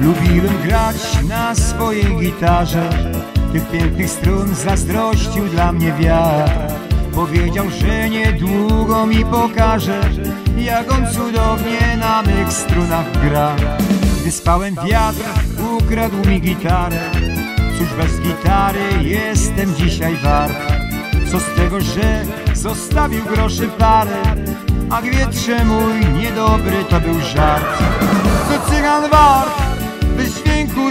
Lubiłem grać na swojej gitarze. Tych pięknych strun zazdrościł dla mnie wiatr. Powiedział, że niedługo mi pokaże Jak on cudownie na mych strunach gra. Gdy spałem wiatr ukradł mi gitarę. Cóż bez gitary jestem dzisiaj wart? Co z tego, że zostawił groszy parę? A wietrze mój niedobry to był żart. Co cygan wart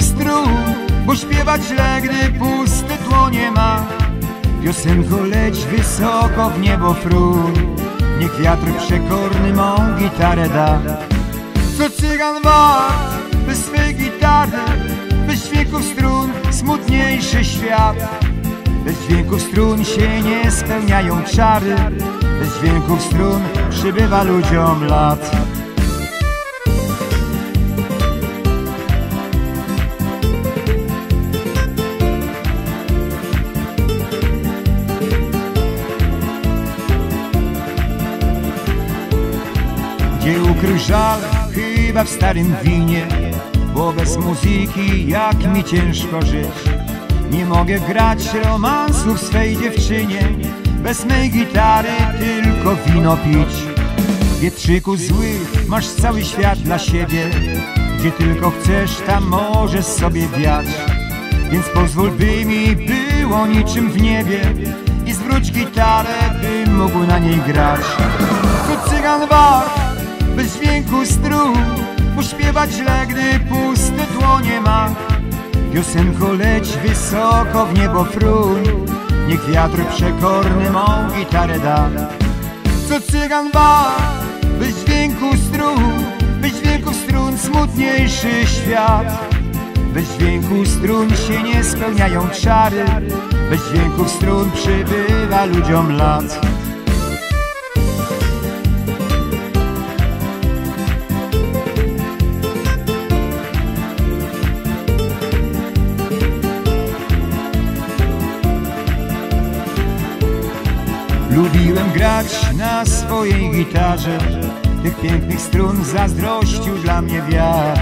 strun Bo śpiewać źle, gdy puste dłonie ma. Piosenko leć wysoko w niebo frun Niech wiatr przekorny mą gitarę da. Co cygan wart bez swej gitary Bez dźwięków strun smutniejszy świat. Bez dźwięków strun się nie spełniają czary Bez dźwięków strun przybywa ludziom lat Ukrył żal? Chyba w starym winie. Bo bez muzyki jak mi ciężko żyć. Nie mogę grać romansów swej dziewczynie. Bez mej gitary tylko wino pić. Wietrzyku zły, masz cały świat dla siebie. Gdzie tylko chcesz, tam możesz sobie wiać. Więc pozwól, by mi było niczym w niebie. I zwróć gitarę, bym mógł na niej grać. To cygan wart bez dźwięku strun Bo śpiewać źle, gdy puste dłonie ma. Piosenko leć wysoko w niebo fruń Niech wiatr przekorny mą gitarę da. Co cygan ba Bez dźwięku strun Bez dźwięku strun smutniejszy świat. Bez dźwięku strun się nie spełniają czary Bez dźwięków strun przybywa ludziom lat Lubiłem grać na swojej gitarze. Tych pięknych strun zazdrościł dla mnie wiatr.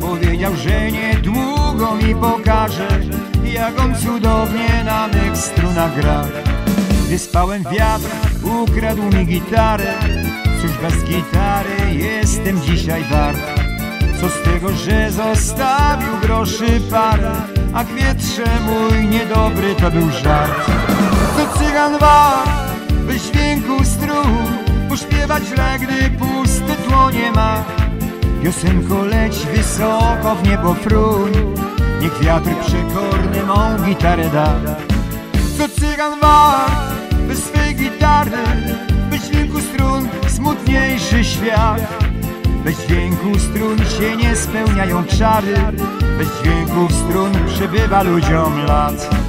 Powiedział, że niedługo mi pokaże Jak on cudownie na mych strunach gra. Gdy spałem wiatr ukradł mi gitarę. Cóż bez gitary jestem dzisiaj wart. Co z tego, że zostawił groszy parę A wietrze mój niedobry to był żart. Co cygan wart bez dźwięku strun Pośpiewać źle, gdy puste dłonie ma. Piosenko leć wysoko w niebo fruń. Niech wiatr przekorny mą gitarę da. Co cygan wart bez swej gitary Bez dźwięku strun smutniejszy świat. Bez dźwięku strun się nie spełniają czary Bez dźwięków strun przybywa ludziom lat